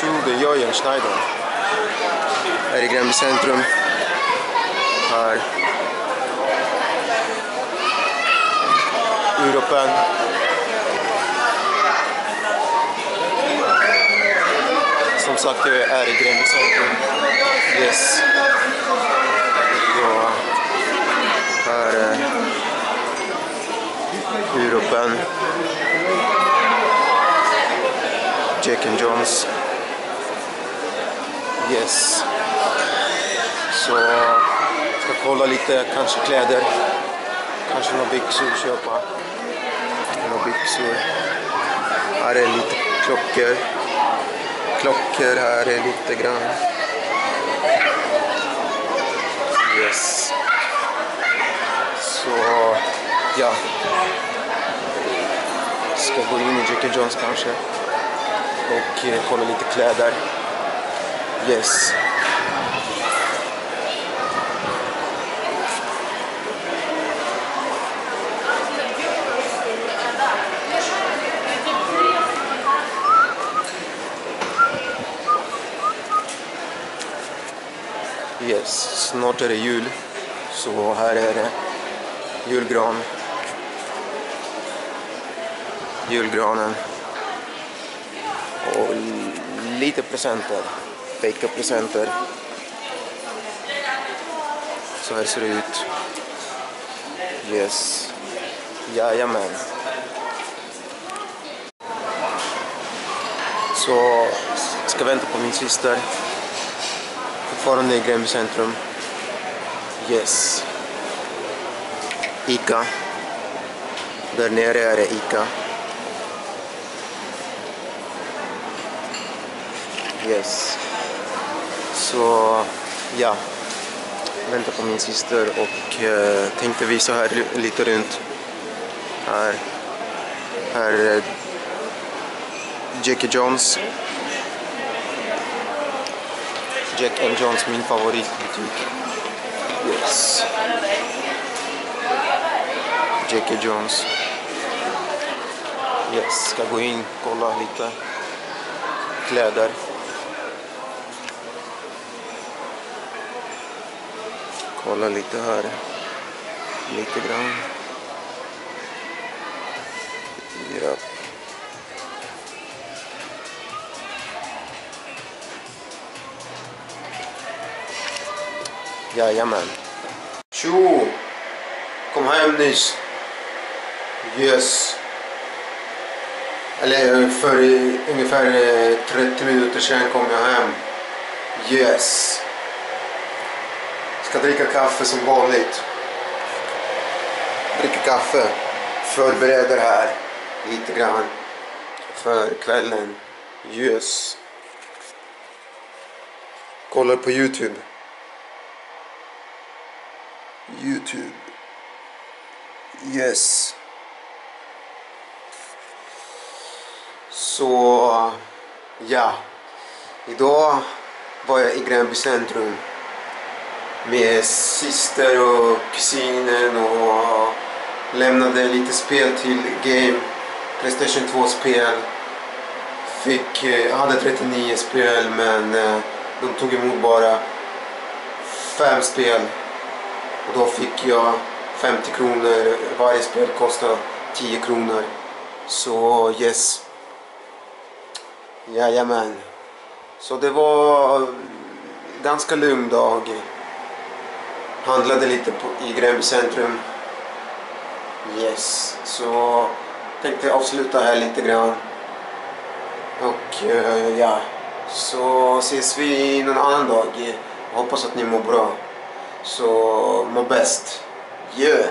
Daniel Schneider. Här i Gränby centrum. Här. Europen. Som sagt, jag är i Gränby centrum. Yes. Ja. Här är eh, Europen. Jack and Jones. Yes. Så ska kolla lite, kanske kläder. Kanske några byxor köpa. Några byxor. Här är lite klockor. Klockor här är lite grann. Yes. Så ja. Ska gå in i Jackie Jones kanske och eh, kolla lite kläder. Yes. Yes, snart är det jul. Så här är det julgran. Julgranen. Och lite presenter. Fejka presenter. Så här ser det ut. Yes. Jajamän. Så ska vänta på min syster. Fortfarande i Gränby centrum. Yes. Ica. Där nere är det Ica. Yes. Så ja, väntar på min syster och eh, tänkte visa här lite runt. Här, här är Jackie Jones. Jack and Jones, min favoritbutik. Yes. Jackie Jones. Yes, ska gå in kolla lite kläder. Kolla lite här. Lite grann. Ja. Jajamän. Tjo! Kom hem nyss. Yes. Eller för ungefär eh, 30 minuter sedan kom jag hem. Yes. Ska dricka kaffe som vanligt. Dricker kaffe. Förbereder här lite grann för kvällen. Yes. Kollar på Youtube. Youtube. Yes. Så ja, idag var jag i Gränby centrum med syster och kusinen och lämnade lite spel till Game, Playstation 2-spel. Fick, jag hade 39 spel men eh, de tog emot bara fem spel och då fick jag 50 kronor, varje spel kostade 10 kronor. Så yes. Jajamän. Så det var eh, ganska lugn dag. Handlade lite på, i Gränby centrum. Yes. Så tänkte avsluta här lite grann. Och uh, ja. Så ses vi någon annan dag. Hoppas att ni mår bra. Så må bäst. Yeah.